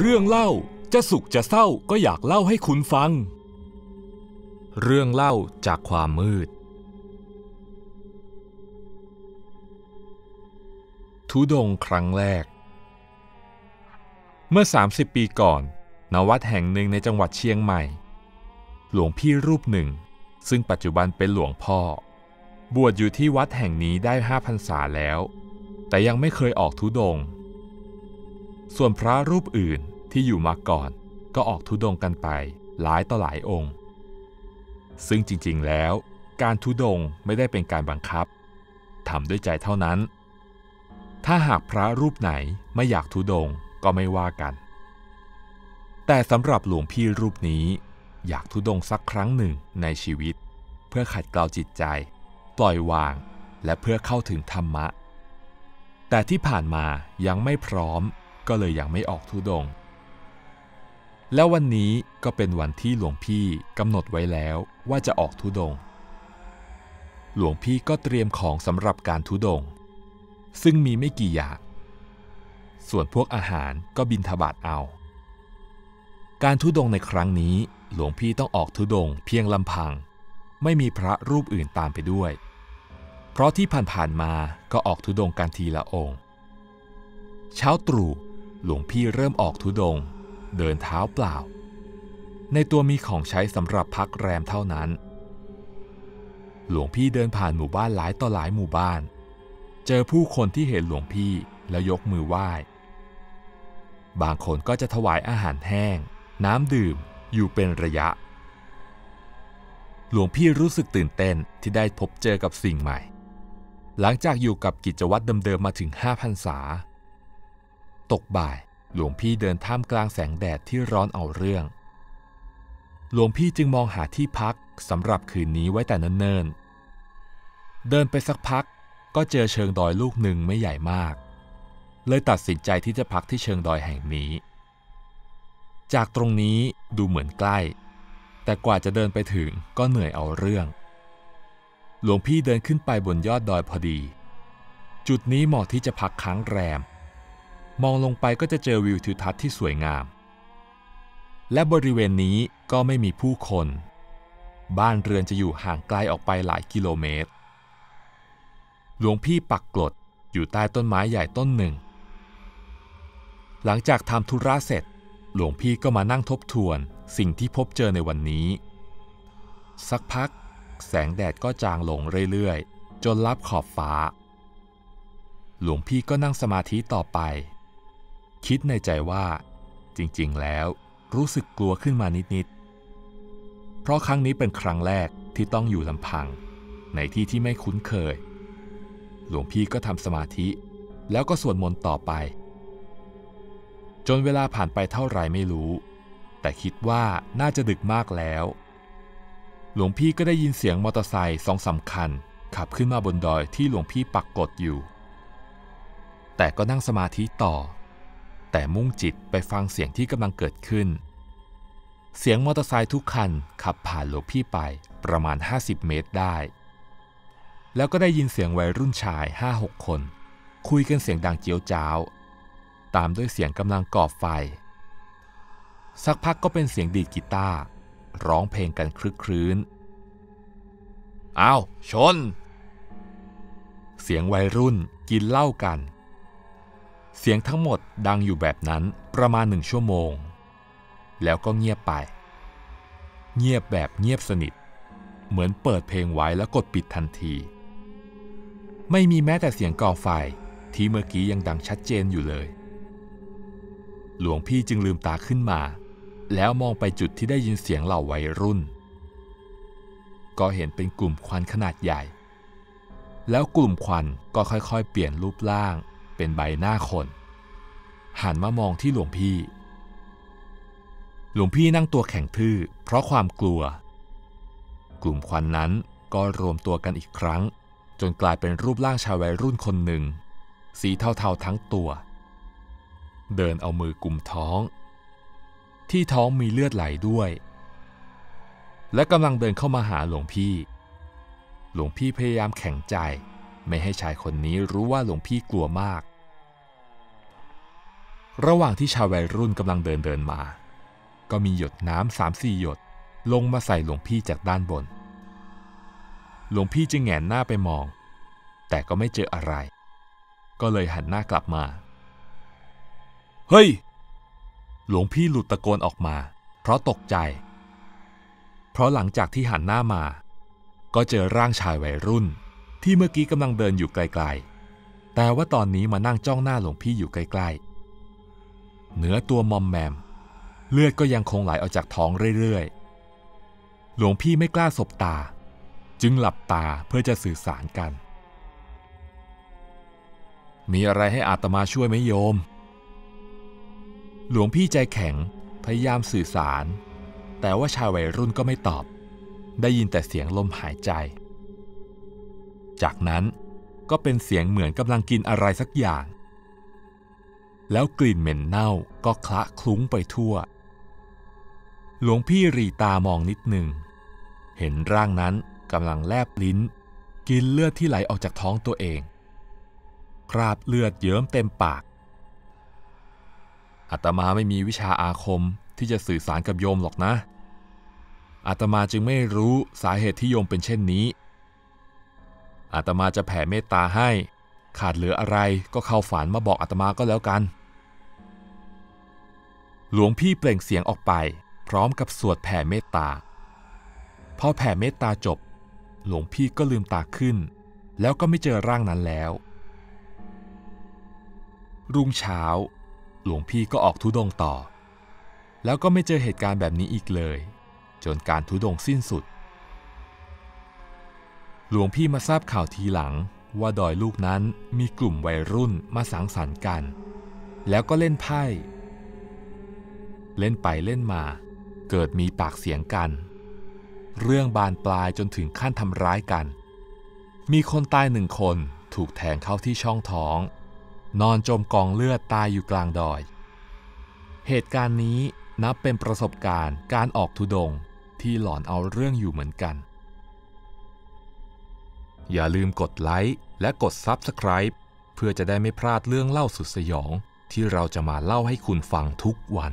เรื่องเล่าจะสุขจะเศร้าก็อยากเล่าให้คุณฟัง เรื่องเล่าจากความมืด ทุดงครั้งแรก เมื่อ 30 ปีก่อนณวัดแห่งหนึ่งในจังหวัดเชียงใหม่ หลวงพี่รูปหนึ่ง ซึ่งปัจจุบันเป็นหลวงพ่อ บวชอยู่ที่วัดแห่งนี้ได้ห้าพรรษาแล้ว แต่ยังไม่เคยออกทุดง ส่วนพระรูปอื่นที่อยู่มาก่อน ก็ออกทุดงกันไปหลายต่อหลายองค์ ซึ่งจริงๆแล้ว การทุดงไม่ได้เป็นการบังคับทำด้วยใจเท่านั้น ถ้าหากพระรูปไหนไม่อยากทุดงก็ไม่ว่ากัน แต่สำหรับหลวงพี่รูปนี้อยากทุดงสักครั้งหนึ่งในชีวิต เพื่อขัดเกลาจิตใจ ปล่อยวางและเพื่อเข้าถึงธรรมะ แต่ที่ผ่านมายังไม่พร้อม ก็เลยยังไม่ออกทุดง แล้ววันนี้ก็เป็นวันที่หลวงพี่กำหนดไว้แล้วว่าจะออกทุดง หลวงพี่ก็เตรียมของสำหรับการทุดง ซึ่งมีไม่กี่อย่าง ส่วนพวกอาหารก็บินทบาทเอา การทุดงในครั้งนี้ หลวงพี่ต้องออกทุดงเพียงลำพัง ไม่มีพระรูปอื่นตามไปด้วย เพราะที่ผ่านๆมาก็ออกทุดงกันทีละองค์เช้าตรู่ หลวงพี่เริ่มออกทุดง เดินเท้าเปล่า ในตัวมีของใช้สำหรับพักแรมเท่านั้น หลวงพี่เดินผ่านหมู่บ้านหลายต่อหลายหมู่บ้าน เจอผู้คนที่เห็นหลวงพี่แล้วยกมือไหว้ บางคนก็จะถวายอาหารแห้ง น้ำดื่มอยู่เป็นระยะ หลวงพี่รู้สึกตื่นเต้นที่ได้พบเจอกับสิ่งใหม่ หลังจากอยู่กับกิจวัตรเดิมๆมาถึง5พรรษา ตกบ่าย หลวงพี่เดินท่ามกลางแสงแดดที่ร้อนเอาเรื่อง หลวงพี่จึงมองหาที่พักสำหรับคืนนี้ไว้แต่เนิ่นๆ เดินไปสักพักก็เจอเชิงดอยลูกหนึ่งไม่ใหญ่มาก เลยตัดสินใจที่จะพักที่เชิงดอยแห่งนี้ จากตรงนี้ดูเหมือนใกล้ แต่กว่าจะเดินไปถึงก็เหนื่อยเอาเรื่อง หลวงพี่เดินขึ้นไปบนยอดดอยพอดี จุดนี้เหมาะที่จะพักค้างแรม มองลงไปก็จะเจอวิวทิวทัศน์ที่สวยงาม และบริเวณนี้ก็ไม่มีผู้คน บ้านเรือนจะอยู่ห่างไกลออกไปหลายกิโลเมตร หลวงพี่ปักกลดอยู่ใต้ต้นไม้ใหญ่ต้นหนึ่ง หลังจากทำธุระเสร็จ หลวงพี่ก็มานั่งทบทวนสิ่งที่พบเจอในวันนี้ สักพัก แสงแดดก็จางลงเรื่อยๆ จนลับขอบฟ้า หลวงพี่ก็นั่งสมาธิต่อไป คิดในใจว่า จริงๆ แล้วรู้สึกกลัวขึ้นมานิดๆ เพราะครั้งนี้เป็นครั้งแรกที่ต้องอยู่ลำพัง ในที่ที่ไม่คุ้นเคย หลวงพี่ก็ทำสมาธิ แล้วก็สวดมนต์ต่อไป จนเวลาผ่านไปเท่าไหร่ไม่รู้ แต่คิดว่าน่าจะดึกมากแล้ว หลวงพี่ก็ได้ยินเสียงมอเตอร์ไซค์สองสำคัญ ขับขึ้นมาบนดอยที่หลวงพี่ปักกดอยู่ แต่ก็นั่งสมาธิต่อ แต่มุ่งจิตไปฟังเสียงที่กำลังเกิดขึ้น เสียงมอเตอร์ไซค์ทุกคันขับผ่านหลวงพี่ไปประมาณ 50 เมตรได้ แล้วก็ได้ยินเสียงวัยรุ่นชาย 5-6 คน คุยกันเสียงดังเจียวจ้าว ตามด้วยเสียงกำลังก่อไฟ สักพักก็เป็นเสียงดีดกีตาร์ร้องเพลงกันคลึกครื้นอ้าวชน เสียงวัยรุ่นกินเหล้ากัน เสียงทั้งหมดดังอยู่แบบนั้นประมาณหนึ่งชั่วโมง แล้วก็เงียบไป เงียบแบบเงียบสนิท เหมือนเปิดเพลงไว้แล้วกดปิดทันที ไม่มีแม้แต่เสียงก่อไฟที่เมื่อกี้ยังดังชัดเจนอยู่เลย หลวงพี่จึงลืมตาขึ้นมา แล้วมองไปจุดที่ได้ยินเสียงเหล่าวัยรุ่น ก็เห็นเป็นกลุ่มควันขนาดใหญ่ แล้วกลุ่มควันก็ค่อยๆ เปลี่ยนรูปร่าง เป็นใบหน้าคน หันมามองที่หลวงพี่ หลวงพี่นั่งตัวแข็งทื่อเพราะความกลัว กลุ่มควันนั้นก็รวมตัวกันอีกครั้ง จนกลายเป็นรูปร่างชายวัยรุ่นคนหนึ่ง สีเทาๆทั้งตัว เดินเอามือกุมท้อง ที่ท้องมีเลือดไหลด้วย และกำลังเดินเข้ามาหาหลวงพี่ หลวงพี่พยายามแข็งใจไม่ให้ชายคนนี้รู้ว่าหลวงพี่กลัวมาก ระหว่างที่ชายวัยรุ่นกำลังเดินเดินมา ก็มีหยดน้ำสามสี่หยดลงมาใส่หลวงพี่จากด้านบน หลวงพี่จึงแงนหน้าไปมอง แต่ก็ไม่เจออะไร ก็เลยหันหน้ากลับมา เฮ้ย หลวงพี่หลุดตะโกนออกมา เพราะตกใจ เพราะหลังจากที่หันหน้ามา ก็เจอร่างชายวัยรุ่นที่เมื่อกี้กำลังเดินอยู่ไกลๆ แต่ว่าตอนนี้มานั่งจ้องหน้าหลวงพี่อยู่ใกล้ๆ เหนือตัวมอมแมม เลือดก็ยังคงไหลออกจากท้องเรื่อยๆ หลวงพี่ไม่กล้าสบตา จึงหลับตาเพื่อจะสื่อสารกัน มีอะไรให้อาตมาช่วยไหมโยม หลวงพี่ใจแข็งพยายามสื่อสาร แต่ว่าชายวัยรุ่นก็ไม่ตอบ ได้ยินแต่เสียงลมหายใจ จากนั้นก็เป็นเสียงเหมือนกำลังกินอะไรสักอย่าง แล้วกลิ่นเหม็นเน่าก็คละคลุ้งไปทั่ว หลวงพี่รีตามองนิดหนึ่ง เห็นร่างนั้นกำลังแลบลิ้น กินเลือดที่ไหลออกจากท้องตัวเอง คราบเลือดเยิ้มเต็มปากอาตมาไม่มีวิชาอาคมที่จะสื่อสารกับโยมหรอกนะอาตมาจึงไม่รู้สาเหตุที่โยมเป็นเช่นนี้อาตมาจะแผ่เมตตาให้ ขาดเหลืออะไรก็เข้าฝันมาบอกอาตมาก็แล้วกัน หลวงพี่เปล่งเสียงออกไป พร้อมกับสวดแผ่เมตตา พอแผ่เมตตาจบ หลวงพี่ก็ลืมตาขึ้น แล้วก็ไม่เจอร่างนั้นแล้ว รุ่งเช้า หลวงพี่ก็ออกทุดงต่อ แล้วก็ไม่เจอเหตุการณ์แบบนี้อีกเลย จนการทุดงสิ้นสุด หลวงพี่มาทราบข่าวทีหลังว่าดอยลูกนั้นมีกลุ่มวัยรุ่นมาสังสรรค์กัน แล้วก็เล่นไพ่ เล่นไปเล่นมา เกิดมีปากเสียงกัน เรื่องบานปลายจนถึงขั้นทำร้ายกัน มีคนตายหนึ่งคนถูกแทงเข้าที่ช่องท้อง นอนจมกองเลือดตายอยู่กลางดอย เหตุการณ์นี้นับเป็นประสบการณ์การออกทุดงที่หลอนเอาเรื่องอยู่เหมือนกัน อย่าลืมกดไลค์และกด Subscribe เพื่อจะได้ไม่พลาดเรื่องเล่าสุดสยองที่เราจะมาเล่าให้คุณฟังทุกวัน